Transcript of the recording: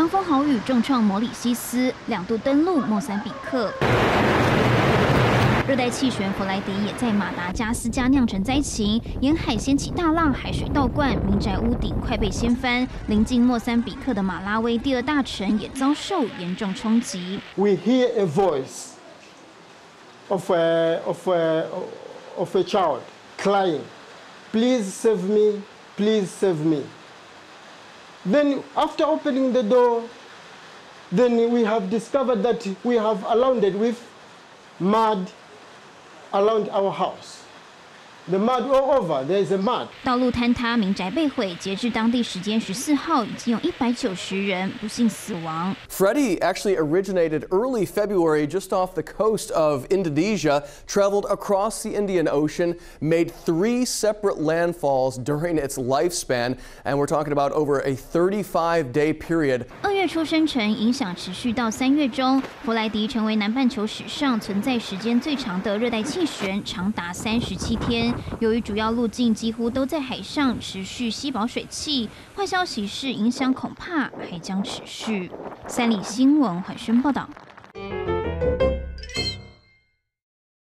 强风豪雨重创摩里西斯，两度登陆莫桑比克。热带气旋弗莱迪也在马达加斯加酿成灾情，沿海掀起大浪，海水倒灌，民宅屋顶快被掀翻。临近莫桑比克的马拉维第二大城也遭受严重冲击。We hear a voice of a of a of a child crying, "Please save me! Please save me!" Then, after opening the door, then we have discovered that we have surrounded with mud around our house. The mud all over, there is a mud. 道路坍塌，民宅被毁。截至当地时间十四号，已经有一百九十人不幸死亡。Freddie actually originated early February just off the coast of Indonesia, traveled across the Indian Ocean, made three separate landfalls during its lifespan, and we're talking about over a 35-day period. 二月 月初生成，影响持续到三月中。弗莱迪成为南半球史上存在时间最长的热带气旋，长达三十七天。由于主要路径几乎都在海上，持续吸饱水汽。坏消息是，影响恐怕还将持续。三里新闻缓宣报道。